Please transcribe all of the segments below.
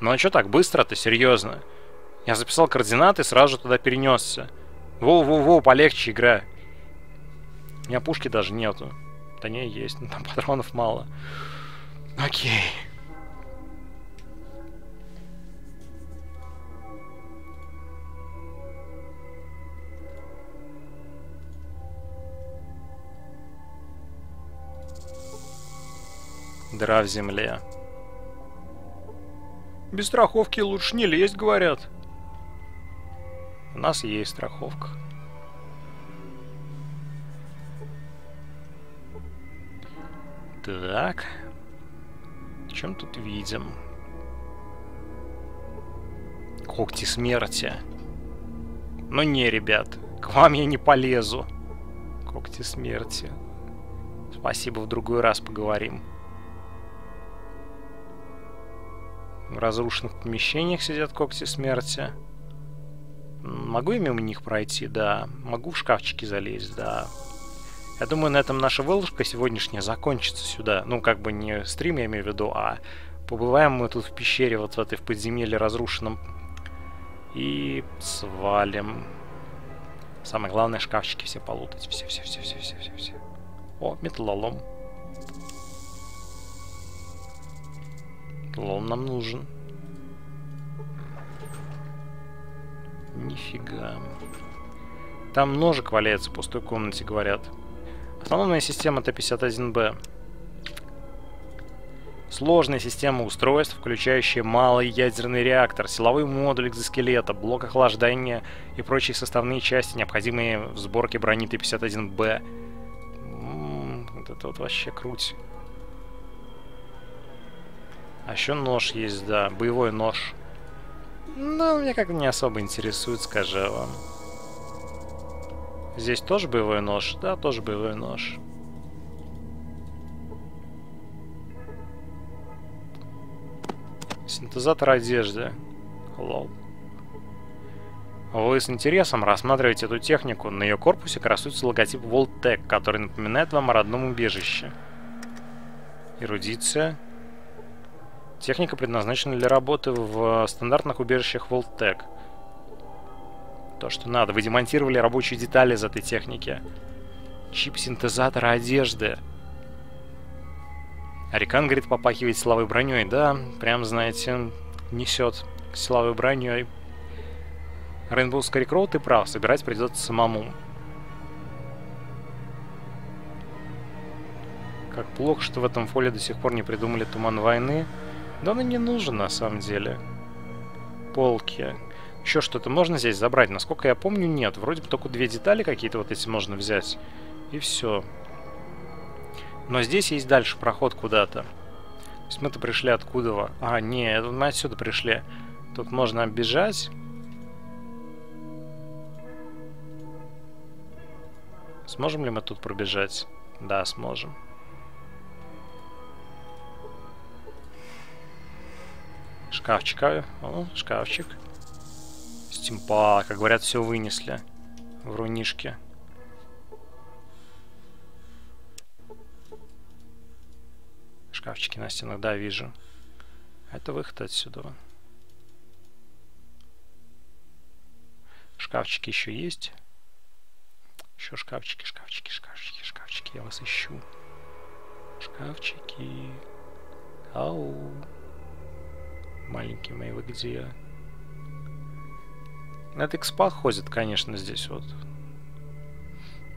Ну а что так быстро-то, серьезно? Я записал координаты и сразу же туда перенесся. Воу-воу-воу, полегче игра. У меня пушки даже нету. Да не, есть, но там патронов мало. Окей. Дыра в земле. Без страховки лучше не лезть, говорят. У нас есть страховка. Так. Чем тут видим? Когти смерти. Но не, ребят, к вам я не полезу. Когти смерти. Спасибо, в другой раз поговорим. В разрушенных помещениях сидят когти смерти. Могу я мимо них пройти? Да. Могу в шкафчики залезть? Да. Я думаю, на этом наша выложка сегодняшняя закончится сюда. Ну, как бы не стрим, я имею в виду, а побываем мы тут в пещере, вот в этой в подземелье разрушенном. И свалим. Самое главное, шкафчики все полутать. Все, все, все, все, все, все, все. О, металлолом. Лом нам нужен. Нифига. Там ножик валяется в пустой комнате, говорят. Основная система Т-51Б. Сложная система устройств, включающая малый ядерный реактор, силовой модуль экзоскелета, блок охлаждения и прочие составные части, необходимые в сборке брони Т-51Б. Вот это вот вообще круть. А еще нож есть, да, боевой нож. Но меня как-то не особо интересует, скажу вам. Здесь тоже боевой нож? Да, тоже боевой нож. Синтезатор одежды. Лол. Вы с интересом рассматриваете эту технику. На ее корпусе красуется логотип Voltec, который напоминает вам о родном убежище. Эрудиция. Техника предназначена для работы в стандартных убежищах Voltec. То, что надо. Вы демонтировали рабочие детали из этой техники. Чип синтезатора одежды. Арикан, говорит, попахивает силовой броней. Да, прям, знаете, несет силовой броней. Рейнбоу Скарикроу, ты прав, собирать придется самому. Как плохо, что в этом фоле до сих пор не придумали Туман Войны. Да он и не нужен на самом деле. Полки. Еще что-то можно здесь забрать? Насколько я помню, нет. Вроде бы только две детали какие-то вот эти можно взять. И все. Но здесь есть дальше проход куда-то. То есть мы-то пришли откуда? А, не, мы отсюда пришли. Тут можно оббежать. Сможем ли мы тут пробежать? Да, сможем. Шкафчик. А, о, шкафчик. Стимпа, как говорят, все вынесли. В рунишке. Шкафчики на стенах, да, вижу. Это выход отсюда. Шкафчики еще есть. Еще шкафчики, шкафчики, шкафчики, шкафчики. Я вас ищу. Шкафчики. Ау. Маленькие мои, вы где? Над экспа ходит, конечно, здесь вот.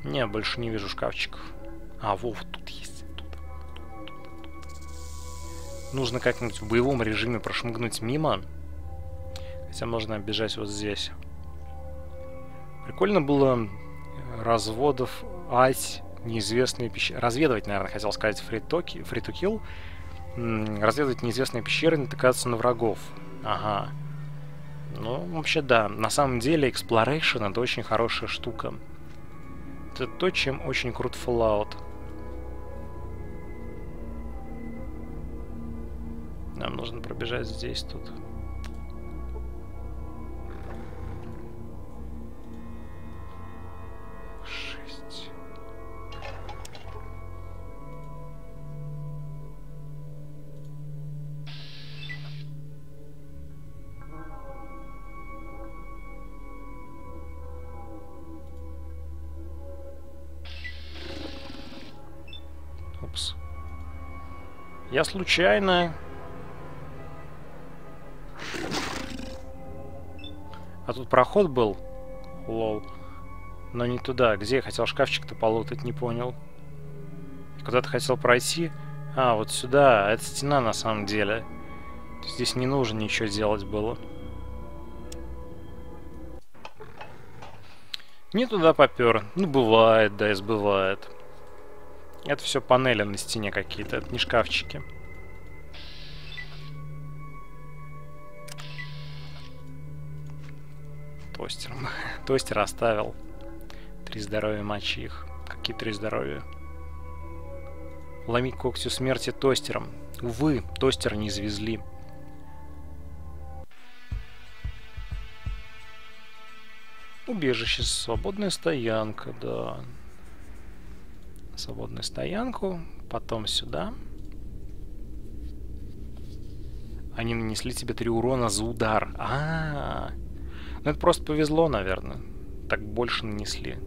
Не, больше не вижу шкафчиков. А, вов, тут есть. Тут, тут, тут. Нужно как-нибудь в боевом режиме прошмыгнуть мимо. Хотя можно оббежать вот здесь. Прикольно было разводов ать неизвестные пещеры. Разведывать, наверное, хотел сказать фритоки, фритукил разведывать неизвестные пещеры, натыкаться на врагов. Ага. Ну, вообще, да. На самом деле, exploration — это очень хорошая штука. Это то, чем очень крут Fallout. Нам нужно пробежать здесь, тут. Я случайно... А тут проход был? Лол. Но не туда. Где я хотел шкафчик-то полутать, не понял. Куда-то хотел пройти. А, вот сюда. Это стена на самом деле. Здесь не нужно ничего делать было. Не туда попер. Ну, бывает, да, избывает. Это все панели на стене какие-то, это не шкафчики. Тостер. Тостер оставил. Три здоровья мочи их. Какие три здоровья? Ломить когтю смерти тостером. Увы, тостер не завезли. Убежище, свободная стоянка, да. Свободную стоянку, потом сюда. Они нанесли тебе три урона за удар. А, -а, -а. ну это просто повезло, наверное. Так больше нанесли.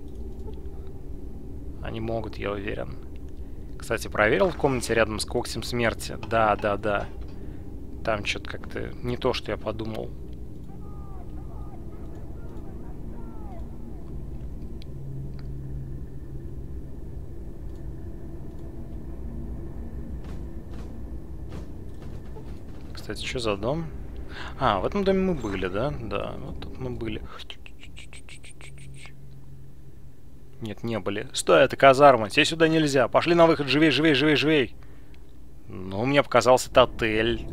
Они могут, я уверен. Кстати, проверил в комнате рядом с когтем смерти. Да, да, да. Там что-то как-то не то, что я подумал. Кстати, что за дом? А, в этом доме мы были, да? Да, вот тут мы были. Нет, не были. Стой, это казарма. Тебе сюда нельзя. Пошли на выход. Живей, живей, живей, живей. Ну, мне показался это отель.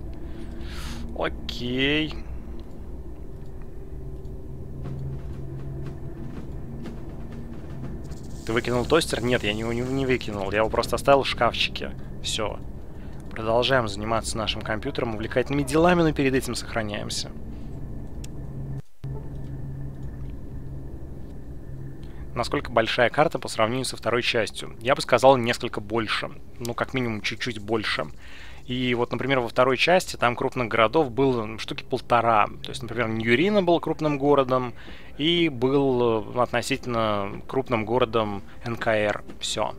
Окей. Ты выкинул тостер? Нет, я не, не, не выкинул. Я его просто оставил в шкафчике. Все. Продолжаем заниматься нашим компьютером, увлекательными делами, но перед этим сохраняемся. Насколько большая карта по сравнению со второй частью? Я бы сказал несколько больше. Ну, как минимум, чуть-чуть больше. И вот, например, во второй части там крупных городов было штуки полтора. То есть, например, Ньюрина был крупным городом, и был э, относительно крупным городом НКР. Все.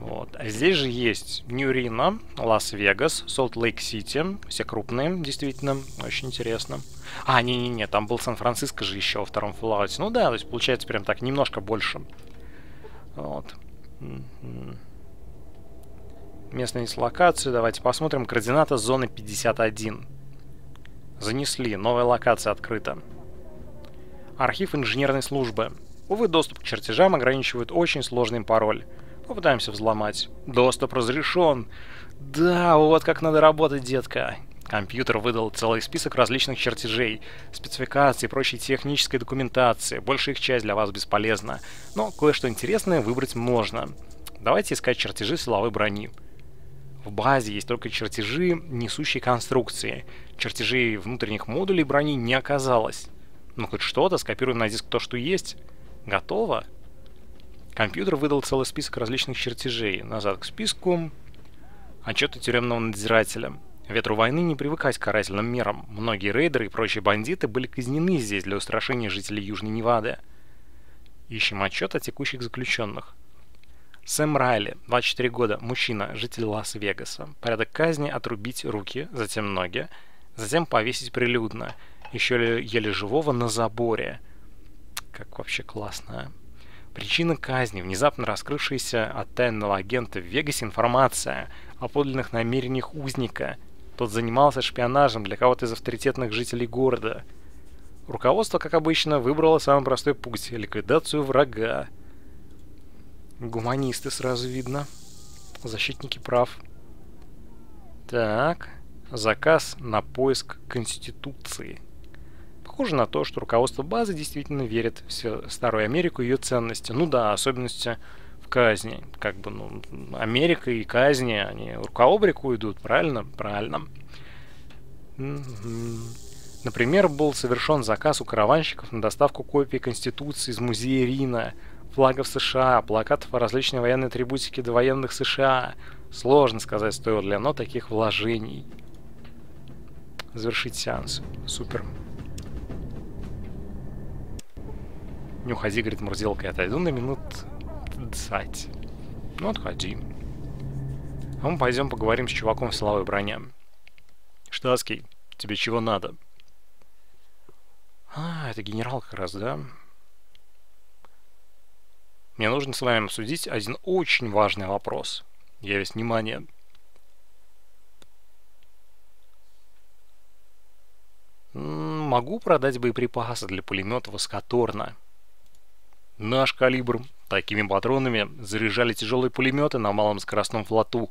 Вот. А здесь же есть Нью-Рино, Лас-Вегас, Солт-Лейк-Сити. Все крупные, действительно. Очень интересно. А, не-не-не, там был Сан-Франциско же еще во втором Fallout. Ну да, то есть получается прям так немножко больше. Вот. Местная дислокация. Давайте посмотрим. Координата зоны 51. Занесли. Новая локация открыта. Архив инженерной службы. Увы, доступ к чертежам ограничивает очень сложный пароль. Попытаемся взломать. Доступ разрешен. Да, вот как надо работать, детка. Компьютер выдал целый список различных чертежей, спецификаций и прочей технической документации. Большая их часть для вас бесполезна. Но кое-что интересное выбрать можно. Давайте искать чертежи силовой брони. В базе есть только чертежи несущей конструкции. Чертежей внутренних модулей брони не оказалось. Ну хоть что-то, скопируем на диск то, что есть. Готово? Компьютер выдал целый список различных чертежей. Назад к списку. Отчеты тюремного надзирателя. Ветру войны не привыкать к карательным мерам. Многие рейдеры и прочие бандиты были казнены здесь для устрашения жителей Южной Невады. Ищем отчет о текущих заключенных. Сэм Райли, 24 года, мужчина, житель Лас-Вегаса. Порядок казни – отрубить руки, затем ноги, затем повесить прилюдно, еще еле живого на заборе. Как вообще классно, а? Причина казни – внезапно раскрывшаяся от тайного агента в Вегасе информация о подлинных намерениях узника. Тот занимался шпионажем для кого-то из авторитетных жителей города. Руководство, как обычно, выбрало самый простой путь – ликвидацию врага. Гуманисты сразу видно. Защитники прав. Так, заказ на поиск Конституции – Похоже на то, что руководство базы действительно верит в Старую Америку и ее ценности. Ну да, особенности в казни. Как бы, ну, Америка и казни, они рука об руку идут, правильно? Правильно. Например, был совершен заказ у караванщиков на доставку копий Конституции из музея Рина, флагов США, плакатов о различной военной атрибутике до военных США. Сложно сказать, стоило ли оно таких вложений. Завершить сеанс. Супер. Не уходи, говорит Мурзилка, я отойду на минут 20. Ну, отходи. А мы пойдем поговорим с чуваком в силовой броне. Штатский, тебе чего надо? А, это генерал как раз, да? Мне нужно с вами обсудить один очень важный вопрос. Я весь внимание. Могу продать боеприпасы для пулемета Воскоторна. Наш калибр такими патронами заряжали тяжелые пулеметы на малом скоростном флоту.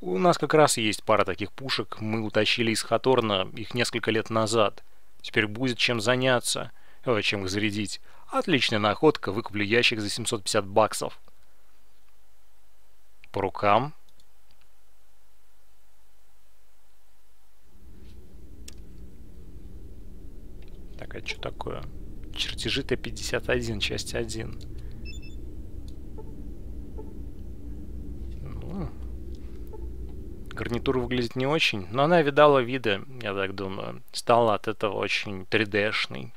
У нас как раз есть пара таких пушек, мы утащили из Хаторна их несколько лет назад. Теперь будет чем заняться, э, чем их зарядить. Отличная находка, выкуплю ящик за 750 баксов. По рукам. Так, а что такое? Чертежи Т-51, часть 1. Ну, гарнитура выглядит не очень, но она видала виды, я так думаю. Стала от этого очень 3D-шной.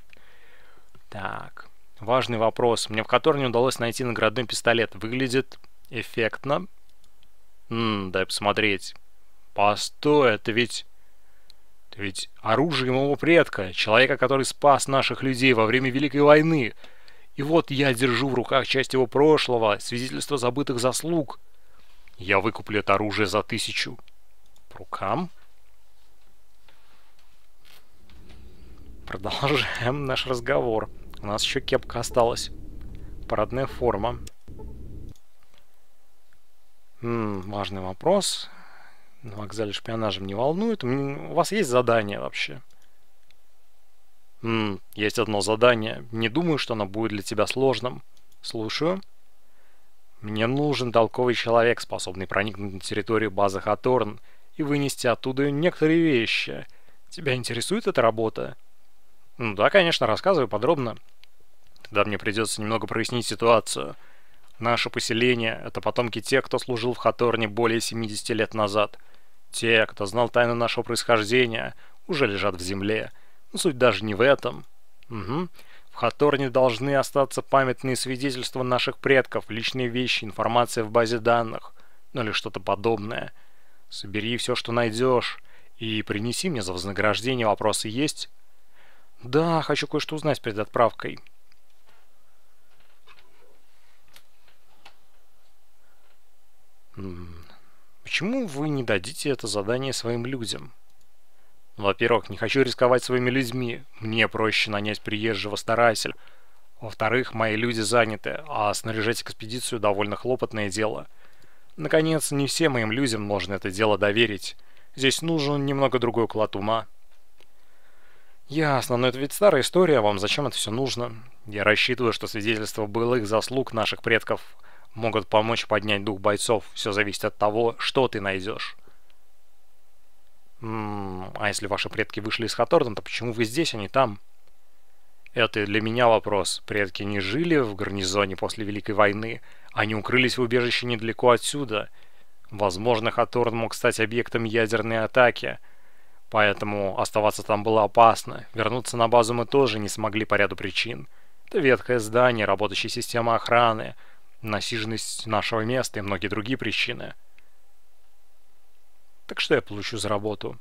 Так, важный вопрос. Мне в котором не удалось найти наградной пистолет. Выглядит эффектно. Ммм, дай посмотреть. Постой, это ведь... Ведь оружие моего предка, человека, который спас наших людей во время Великой войны. И вот я держу в руках часть его прошлого, свидетельство забытых заслуг. Я выкуплю это оружие за тысячу. По рукам. Продолжаем наш разговор. У нас еще кепка осталась. Парадная форма. М -м, важный вопрос на вокзале шпионажем не волнует. У вас есть задание вообще? М есть одно задание. Не думаю, что оно будет для тебя сложным. Слушаю. Мне нужен толковый человек, способный проникнуть на территорию базы Хаторн и вынести оттуда некоторые вещи. Тебя интересует эта работа? Ну да, конечно, рассказывай подробно. Тогда мне придется немного прояснить ситуацию. Наше поселение — это потомки тех, кто служил в Хаторне более 70 лет назад. Те, кто знал тайну нашего происхождения, уже лежат в земле. Но суть даже не в этом. Угу. В Хаторне должны остаться памятные свидетельства наших предков, личные вещи, информация в базе данных, ну или что-то подобное. Собери все, что найдешь, и принеси мне за вознаграждение. Вопросы есть? Да, хочу кое-что узнать перед отправкой. Почему вы не дадите это задание своим людям? Во-первых, не хочу рисковать своими людьми. Мне проще нанять приезжего старателя. Во-вторых, мои люди заняты, а снаряжать экспедицию довольно хлопотное дело. Наконец, не всем моим людям можно это дело доверить. Здесь нужен немного другой уклад ума. Ясно, но это ведь старая история, вам зачем это все нужно? Я рассчитываю, что свидетельство былых заслуг наших предков – могут помочь поднять дух бойцов. Все зависит от того, что ты найдешь. М -м, а если ваши предки вышли из Хаторна, то почему вы здесь, а не там? Это для меня вопрос. Предки не жили в гарнизоне после Великой войны. Они укрылись в убежище недалеко отсюда. Возможно, Хаторн мог стать объектом ядерной атаки. Поэтому оставаться там было опасно. Вернуться на базу мы тоже не смогли по ряду причин. Это ветхое здание, работающая система охраны – насиженность нашего места и многие другие причины. Так что я получу за работу?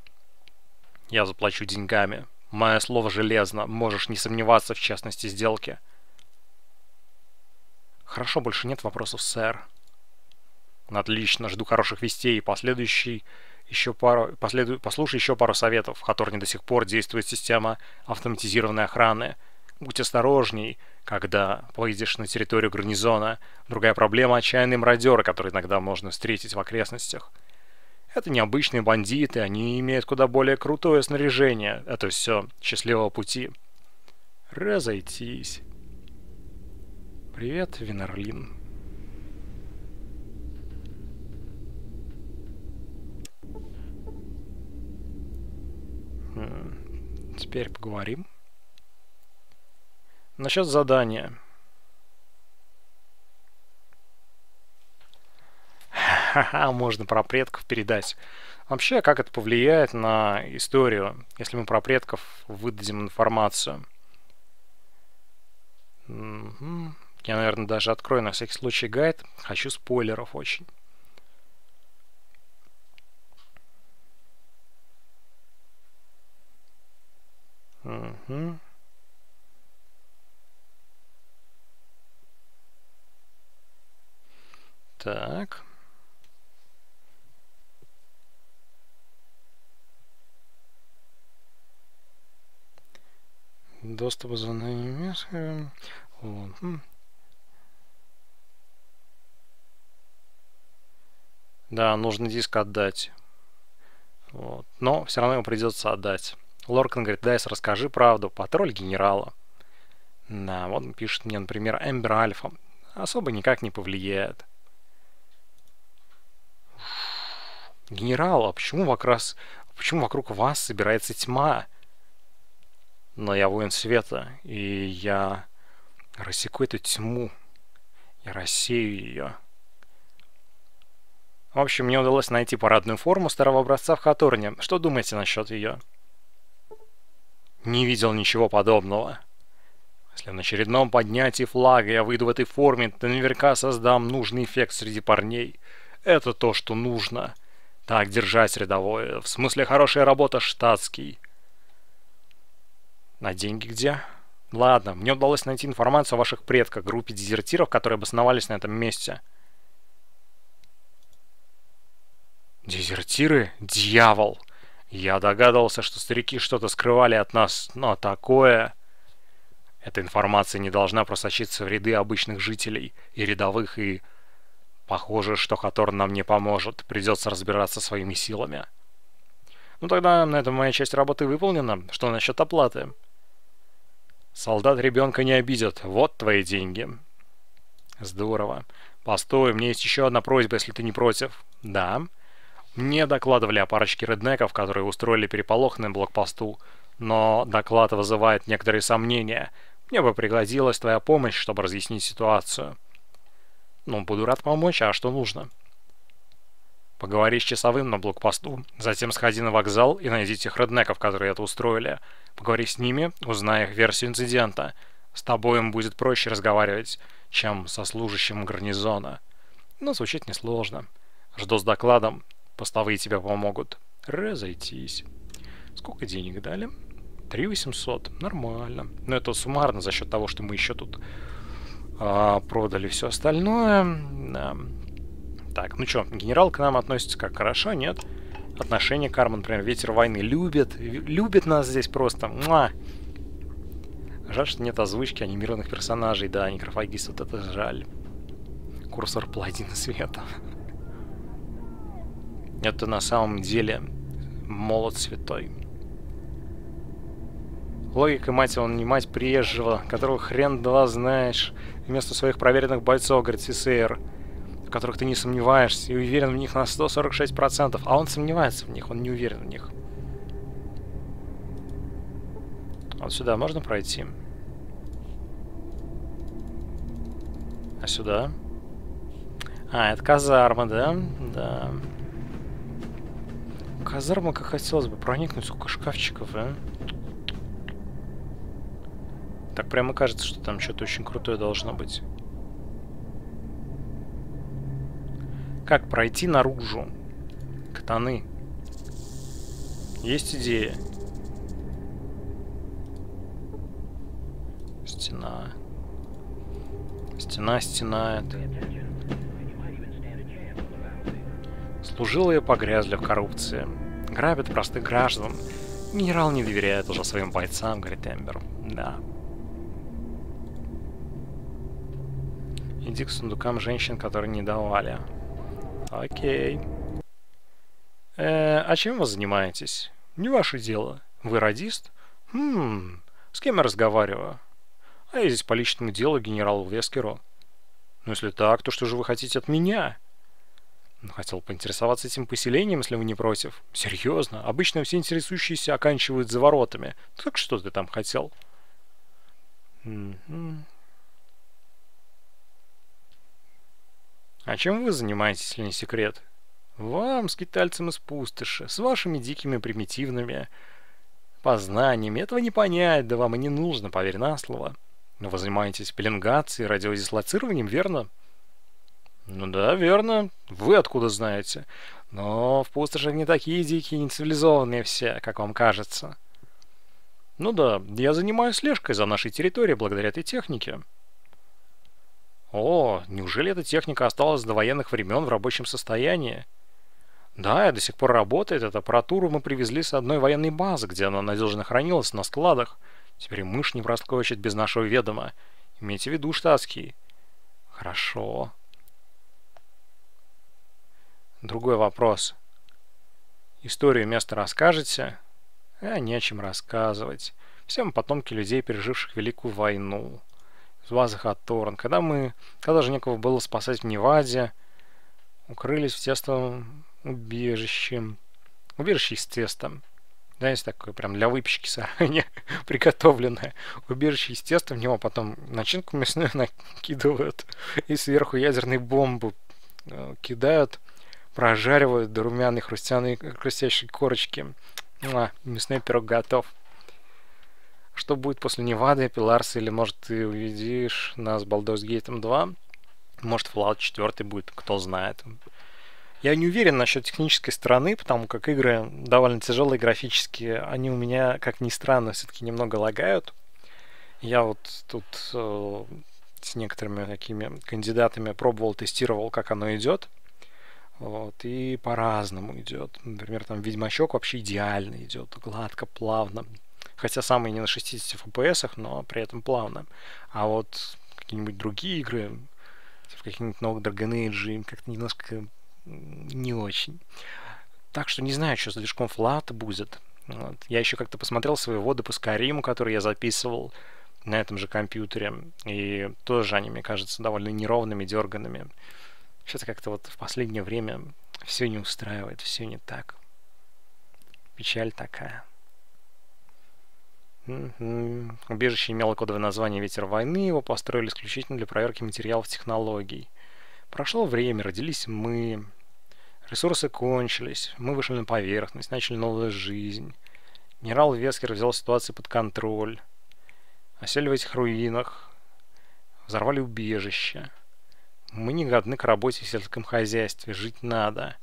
Я заплачу деньгами. Мое слово железно, можешь не сомневаться в честности сделки. Хорошо, больше нет вопросов, сэр. Отлично, жду хороших вестей. Последующий еще пару, последу, послушай еще пару советов, в которых до сих пор действует система автоматизированной охраны. Будь осторожней, когда поедешь на территорию гарнизона. Другая проблема – отчаянные мародеры, которые иногда можно встретить в окрестностях. Это необычные бандиты, они имеют куда более крутое снаряжение. Это все счастливого пути. Разойтись. Привет, Винерлин. Теперь поговорим. Насчет задания. Ха-ха, можно про предков передать. Вообще, как это повлияет на историю, если мы про предков выдадим информацию? Я, наверное, даже открою на всякий случай гайд. Хочу спойлеров очень. Так. Доступ за место. Вот. Да, нужно диск отдать. Вот. Но все равно ему придется отдать. Лоркан говорит, Дайс, расскажи правду. Патруль генерала. Да, вот он пишет мне, например, Эмбер Альфа. Особо никак не повлияет. Генерал, а почему вокруг, почему вокруг вас собирается тьма? Но я воин света, и я рассеку эту тьму. Я рассею ее. В общем, мне удалось найти парадную форму старого образца в Хаторне. Что думаете насчет ее? Не видел ничего подобного. Если на очередном поднятии флага я выйду в этой форме, то наверняка создам нужный эффект среди парней. Это то, что нужно. Так держать рядовое. В смысле, хорошая работа, штатский. На деньги где? Ладно, мне удалось найти информацию о ваших предках, группе дезертиров, которые обосновались на этом месте. Дезертиры? Дьявол! Я догадывался, что старики что-то скрывали от нас, но такое... Эта информация не должна просочиться в ряды обычных жителей и рядовых, и... Похоже, что Хатор нам не поможет, придется разбираться своими силами. Ну тогда на этом моя часть работы выполнена. Что насчет оплаты? Солдат ребенка не обидят. Вот твои деньги. Здорово. Постой, мне есть еще одна просьба, если ты не против. Да. Мне докладывали о парочке реднеков, которые устроили переполох на блокпосту, но доклад вызывает некоторые сомнения. Мне бы пригодилась твоя помощь, чтобы разъяснить ситуацию. Ну, буду рад помочь, а что нужно? Поговори с часовым на блокпосту, затем сходи на вокзал и найди тех реднеков, которые это устроили. Поговори с ними, узнай их версию инцидента. С тобой им будет проще разговаривать, чем со служащим гарнизона. Но звучит несложно. Жду с докладом. Постовые тебе помогут. Разойтись. Сколько денег дали? 3 800. Нормально. Но это суммарно за счет того, что мы еще тут а, продали все остальное. Да. Так, ну что, генерал к нам относится как хорошо, нет? Отношение Кармен, например, ветер войны любит. Любит нас здесь просто. Муа! Жаль, что нет озвучки анимированных персонажей. Да, некрофагист, вот это жаль. Курсор паладина света. Это на самом деле молот святой. Логика, мать он не мать приезжего, которого хрен два знаешь, вместо своих проверенных бойцов, говорит СССР, в которых ты не сомневаешься и уверен в них на 146%, а он сомневается в них, он не уверен в них. Вот сюда можно пройти? А сюда? А, это казарма, да? Да. Казарма, как хотелось бы проникнуть, сколько шкафчиков, а? Так прямо кажется, что там что-то очень крутое должно быть. Как пройти наружу? Катаны. Есть идея. Стена. Стена стенает. Служилые погрязли в коррупции. Грабят простых граждан. Генерал не доверяет уже своим бойцам, говорит Эмбер. Да. Иди к сундукам женщин, которые не давали. Окей. Э, а чем вы занимаетесь? Не ваше дело. Вы радист? Хм, с кем я разговариваю? А я здесь по личному делу генералу Вескеру. Ну, если так, то что же вы хотите от меня? Ну, хотел поинтересоваться этим поселением, если вы не против. Серьезно? Обычно все интересующиеся оканчивают за воротами. Так что ты там хотел? А чем вы занимаетесь, если не секрет? Вам, скитальцам из пустоши, с вашими дикими примитивными познаниями, этого не понять, да вам и не нужно, поверь на слово. Но вы занимаетесь пеленгацией, радиодислоцированием, верно? Ну да, верно. Вы откуда знаете? Но в пустошах не такие дикие, не цивилизованные все, как вам кажется. Ну да, я занимаюсь слежкой за нашей территорией благодаря этой технике. О, неужели эта техника осталась до военных времен в рабочем состоянии? Да, и до сих пор работает. Эту аппаратуру мы привезли с одной военной базы, где она надежно хранилась на складах. Теперь мышь не проскочит без нашего ведома. Имейте в виду, штатский. Хорошо. Другой вопрос. Историю места расскажете? А не о чем рассказывать. Все мы потомки людей, переживших Великую войну. Звазах от Торн. Когда мы, когда же некого было спасать в Неваде, укрылись в тестовом убежище. Убежище из теста. Да, есть такое прям для выпечки заранее приготовленное убежище из теста. В него потом начинку мясную накидывают и сверху ядерные бомбы э, кидают, прожаривают до румяной хрустяной хрустящей корочки. Муа, мясной пирог готов. Что будет после Невады, Пиларса, или может ты увидишь нас Baldur's Gate 2? Может Fallout 4 будет, кто знает. Я не уверен насчет технической стороны, потому как игры довольно тяжелые графически. Они у меня, как ни странно, все-таки немного лагают. Я вот тут э, с некоторыми такими кандидатами пробовал, тестировал, как оно идет. Вот, и по-разному идет. Например, там Ведьмачок вообще идеально идет, гладко, плавно. Хотя самый не на 60 FPS, но при этом плавно. А вот какие-нибудь другие игры, в каких-нибудь новых Dragon Age, как-то немножко не очень. Так что не знаю, что с движком Fallout будет. Вот. Я еще как-то посмотрел свои воды по Skyrim, которые я записывал на этом же компьютере. И тоже они, мне кажется, довольно неровными, дерганными. Что-то как-то вот в последнее время все не устраивает, все не так. Печаль такая. Убежище имело кодовое название «Ветер войны», его построили исключительно для проверки материалов технологий. Прошло время, родились мы, ресурсы кончились, мы вышли на поверхность, начали новую жизнь. Генерал Вескер взял ситуацию под контроль. Осели в этих руинах, взорвали убежище. Мы не годны к работе в сельском хозяйстве, жить надо.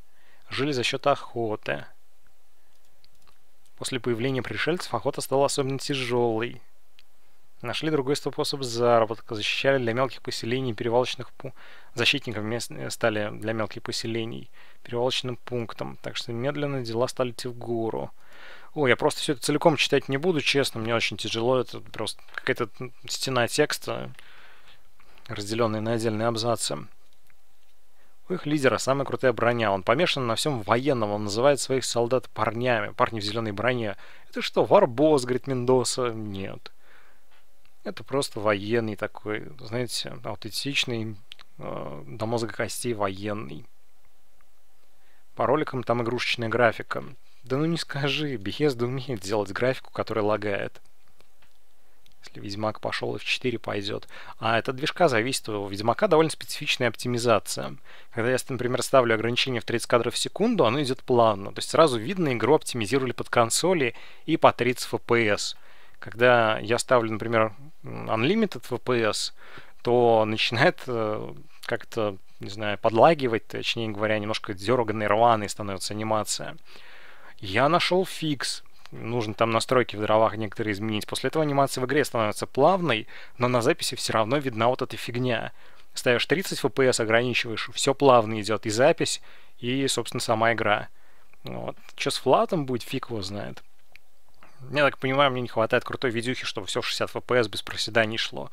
Жили за счет охоты. После появления пришельцев охота стала особенно тяжелой. Нашли другой способ заработка, защищали для мелких поселений перевалочных пунктов. Защитниками стали для мелких поселений перевалочным пунктом. Так что медленно дела стали идти в гору. О, я просто все это целиком читать не буду, честно, мне очень тяжело. Это просто какая-то стена текста разделенные на отдельные абзацы. У их лидера самая крутая броня. Он помешан на всем военном. Он называет своих солдат парнями. Парни в зеленой броне. Это что, варбос, говорит Мендоса? Нет. Это просто военный такой, знаете, аутентичный, э, до мозга костей военный. По роликам там игрушечная графика. Да ну не скажи, Bethesda умеет делать графику, которая лагает. Ведьмак пошел, F4 пойдет. А от движка зависит. У Ведьмака довольно специфичная оптимизация. Когда я, например, ставлю ограничение в 30 кадров в секунду, оно идет плавно. То есть сразу видно, игру оптимизировали под консоли и по 30 FPS. Когда я ставлю, например, Unlimited FPS, то начинает э, как-то, не знаю, подлагивать, точнее говоря, немножко дерганной, рваной становится анимация. Я нашел фикс нужно там настройки в дровах некоторые изменить. После этого анимация в игре становится плавной, но на записи все равно видна вот эта фигня. Ставишь 30 FPS, ограничиваешь, все плавно идет, и запись, и, собственно, сама игра. Вот. Что с флатом будет, фиг его знает. Я так понимаю, мне не хватает крутой видюхи, чтобы все в 60 FPS без проседаний шло.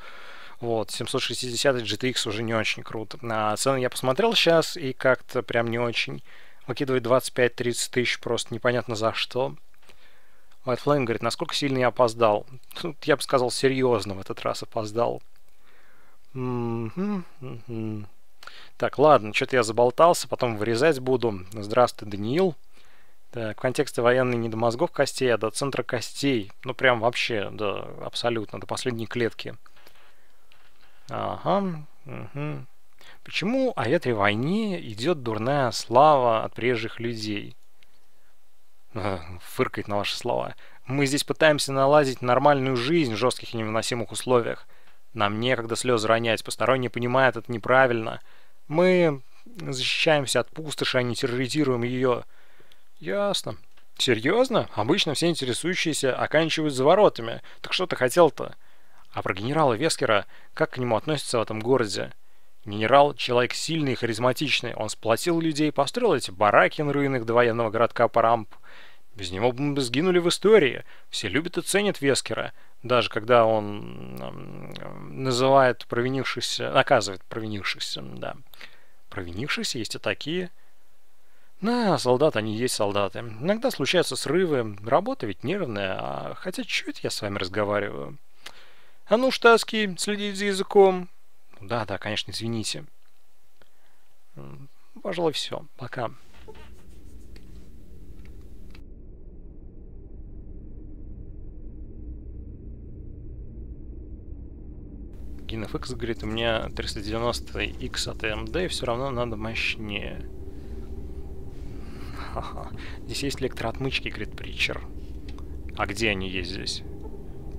Вот, 760 GTX уже не очень круто. А цены я посмотрел сейчас, и как-то прям не очень. Выкидывает 25-30 тысяч просто непонятно за что. White Flame говорит, насколько сильно я опоздал. Тут я бы сказал, серьезно в этот раз опоздал. Так, ладно, что-то я заболтался, потом вырезать буду. Здравствуй, Даниил. Так, в контексте военной не до мозгов костей, а до центра костей. Ну, прям вообще, да, абсолютно, до последней клетки. Ага, угу. Почему о этой войне идет дурная слава от прежних людей? Фыркает на ваши слова. Мы здесь пытаемся наладить нормальную жизнь в жестких и невыносимых условиях. Нам некогда слезы ронять, посторонний понимает это неправильно. Мы защищаемся от пустоши, а не терроризируем ее. Ясно. Серьезно? Обычно все интересующиеся оканчивают за воротами. Так что ты хотел-то? А про генерала Вескера, как к нему относятся в этом городе? Генерал — человек сильный и харизматичный. Он сплотил людей, построил эти бараки на руинах до военного городка Парамп. Без него бы мы сгинули в истории. Все любят и ценят Вескера, даже когда он называет провинившихся, наказывает провинившихся, да. Провинившихся есть и такие. На, солдаты, они есть солдаты. Иногда случаются срывы, работа ведь нервная, а хотя чуть я с вами разговариваю. А ну, Штаски, следить за языком. Да, да, конечно, извините. Пожалуй, все. Пока. GeneFX говорит, у меня 390X от AMD, и все равно надо мощнее. Ха-ха. Здесь есть электроотмычки, говорит Притчер. А где они есть здесь?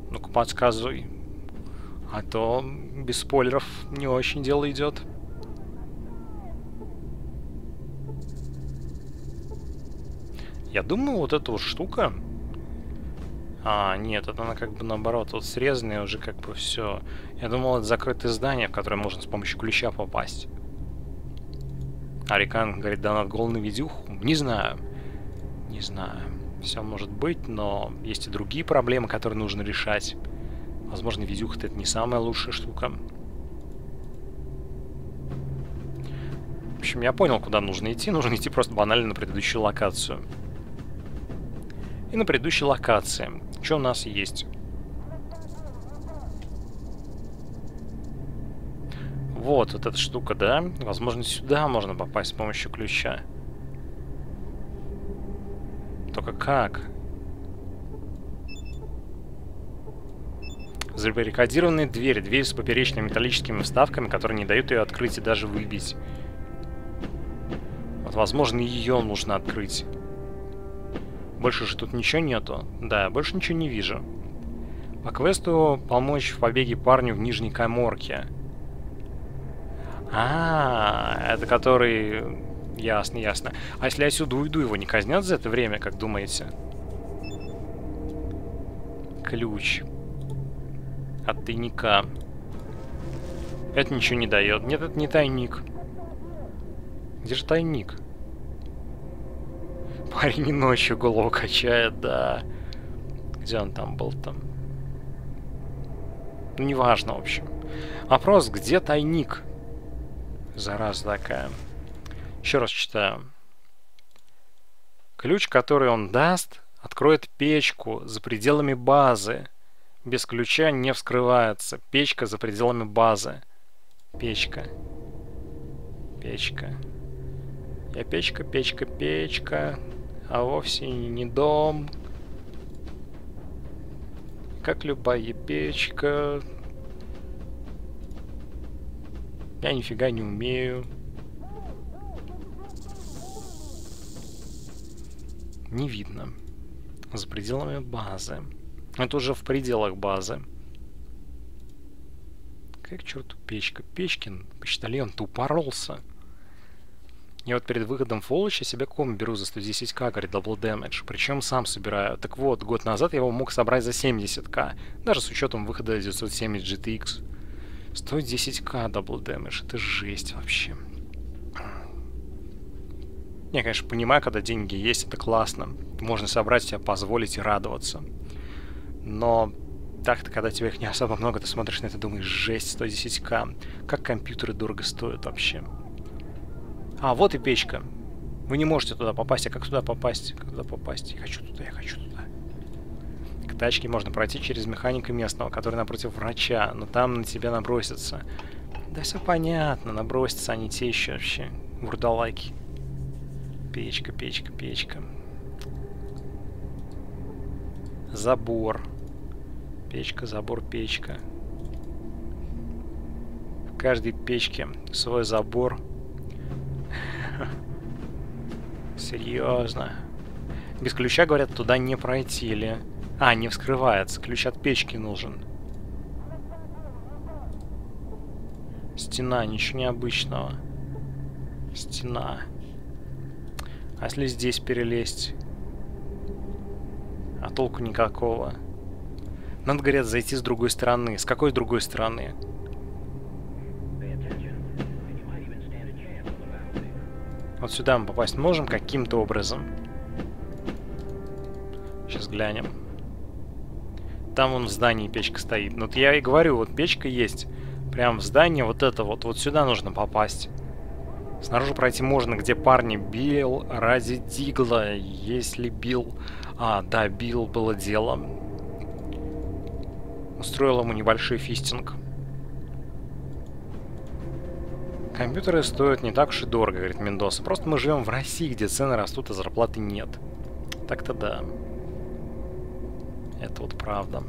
Ну-ка, подсказывай. А то без спойлеров не очень дело идет. Я думаю, вот эта вот штука... А, нет, это она как бы наоборот, вот срезанная уже как бы все. Я думал, это закрытое здание, в которое можно с помощью ключа попасть. Арикан говорит, да над гол на видюху. Не знаю. Не знаю. Все может быть, но есть и другие проблемы, которые нужно решать. Возможно, видюха это не самая лучшая штука. В общем, я понял, куда нужно идти. Нужно идти просто банально на предыдущую локацию. И на предыдущей локации. Что у нас есть? Вот, вот эта штука, да? Возможно, сюда можно попасть с помощью ключа. Только как? Забаррикадированная дверь. Дверь с поперечными металлическими вставками, которые не дают ее открыть и даже выбить. Вот, возможно, ее нужно открыть. Больше же тут ничего нету. Да, больше ничего не вижу. По квесту помочь в побеге парню в нижней коморке. А, -а, -а это который... Ясно, ясно. А если я отсюда уйду, его не казнят за это время, как думаете? Ключ от тайника. Это ничего не дает. Нет, это не тайник. Где же тайник? Парень ночью голову качает, да. Где он там был там? Ну, неважно, в общем. Вопрос, где тайник? Зараза такая. Еще раз читаю. Ключ, который он даст, откроет печку за пределами базы без ключа не вскрывается. Печка за пределами базы. Печка. Печка. Я печка, печка, печка. А вовсе не дом. Как любая печка. Я нифига не умею. Не видно. За пределами базы. Это уже в пределах базы. Как черту печка? Печкин, почтальон-то упоролся. Я вот перед выходом Фоллоча себе ком беру за 110к, говорит, Double Damage. Причем сам собираю. Так вот, год назад я его мог собрать за 70к. Даже с учетом выхода 970 GTX. 110к Double Damage. Это жесть вообще. Я, конечно, понимаю, когда деньги есть, это классно. Можно собрать себе, позволить и радоваться. Но так-то, когда тебя их не особо много, ты смотришь на это думаешь, жесть, 110к. Как компьютеры дорого стоят вообще. А, вот и печка. Вы не можете туда попасть. А как туда попасть? Как туда попасть? Я хочу туда, я хочу туда. К тачке можно пройти через механика местного, который напротив врача, но там на тебя набросятся. Да все понятно, набросятся они те еще вообще. Вурдалайки. Печка, печка, печка. Забор. Печка, забор, печка. В каждой печке свой забор. Серьезно. Без ключа, говорят, туда не пройти или... А, не вскрывается. Ключ от печки нужен. Стена, ничего необычного. Стена. А если здесь перелезть? А толку никакого. Надо, говорят, зайти с другой стороны. С какой другой стороны? Вот сюда мы попасть можем каким-то образом. Сейчас глянем. Там вон в здании печка стоит. Вот я и говорю, вот печка есть. Прям в здании вот это вот. Вот сюда нужно попасть. Снаружи пройти можно, где парни бил ради Дигла. Если бил... А, да, бил было дело. Устроил ему небольшой фистинг. Компьютеры стоят не так уж и дорого, говорит Мендоса. Просто мы живем в России, где цены растут, а зарплаты нет. Так-то да. Это вот правда.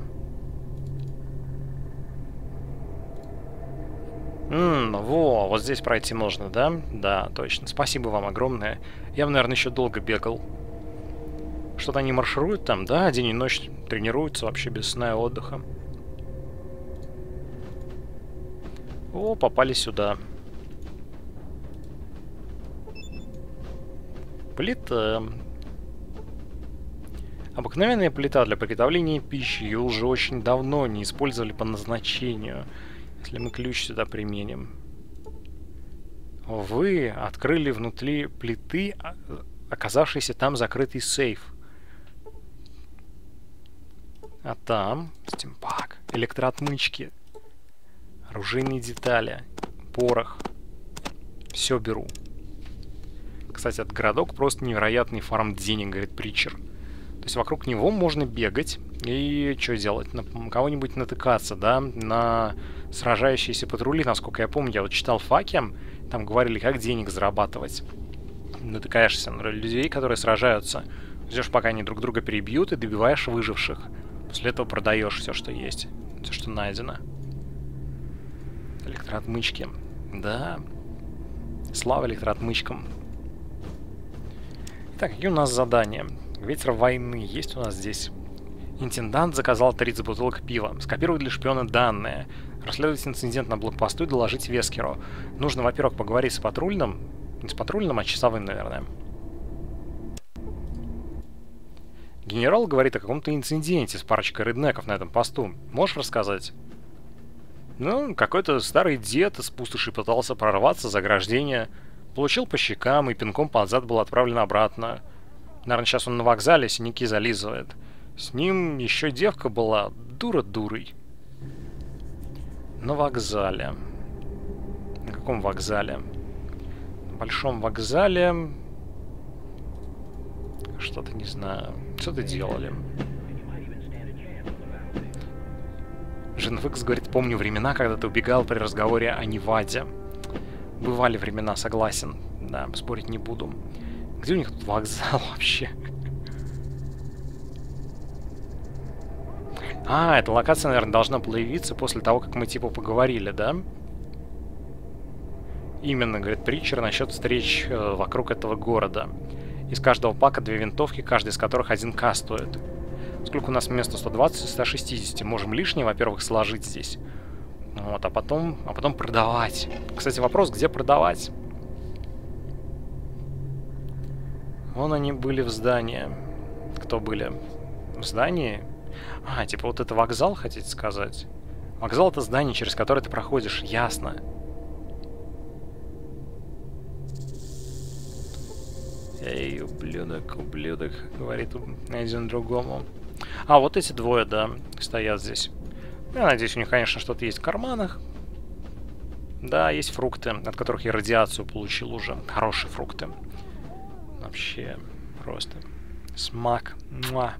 Ммм, во, вот здесь пройти можно, да? Да, точно. Спасибо вам огромное. Я наверное, еще долго бегал. Что-то они маршируют там, да? День и ночь тренируются вообще без сна и отдыха. О, попали сюда. Плита. Обыкновенная плита для приготовления пищи. Ее уже очень давно не использовали по назначению. Если мы ключ сюда применим. Вы открыли внутри плиты а, оказавшийся там закрытый сейф. А там стимпак, электроотмычки, оружейные детали, порох. Все беру. Кстати, этот городок просто невероятный фарм денег, говорит Притчер. То есть вокруг него можно бегать и что делать? На кого-нибудь натыкаться, да, на сражающиеся патрули, насколько я помню. Я вот читал факи, там говорили, как денег зарабатывать. Натыкаешься на людей, которые сражаются. Ждешь, пока они друг друга перебьют, и добиваешь выживших. После этого продаешь все, что есть. Все, что найдено. Электроотмычки. Да. Слава электроотмычкам. Так, какие у нас задания? Ветер войны есть у нас здесь. Интендант заказал 30 бутылок пива. Скопировать для шпиона данные. Расследовать инцидент на блокпосту и доложить Вескеру. Нужно, во-первых, поговорить с патрульным. Не с патрульным, а часовым, наверное. Генерал говорит о каком-то инциденте с парочкой реднеков на этом посту. Можешь рассказать? Ну, какой-то старый дед из пустоши пытался прорваться за ограждение. Получил по щекам и пинком под зад был отправлен обратно. Наверное, сейчас он на вокзале синяки зализывает. С ним еще девка была, дура дурой. На вокзале. На каком вокзале? На большом вокзале... Что-то не знаю. Что-то делали. Женфикс говорит, помню времена, когда ты убегал при разговоре о Неваде. Бывали времена, согласен. Да, спорить не буду. Где у них тут вокзал вообще? А, эта локация, наверное, должна появиться после того, как мы типа поговорили, да? Именно, говорит Притчер, насчет встреч э, вокруг этого города. Из каждого пака две винтовки, каждый из которых один к стоит. Сколько у нас вместо 120 160? Можем лишнее, во-первых, сложить здесь. Вот, а потом, а потом продавать. Кстати, вопрос, где продавать? Вон они были в здании. Кто были? В здании? А, типа вот это вокзал, хотите сказать? Вокзал это здание, через которое ты проходишь, ясно. Эй, ублюдок, ублюдок, говорит один другому. А, вот эти двое, да, стоят здесь. Я надеюсь, у них, конечно, что-то есть в карманах. Да, есть фрукты, от которых я радиацию получил уже. Хорошие фрукты. Вообще, просто. Смак. Муа.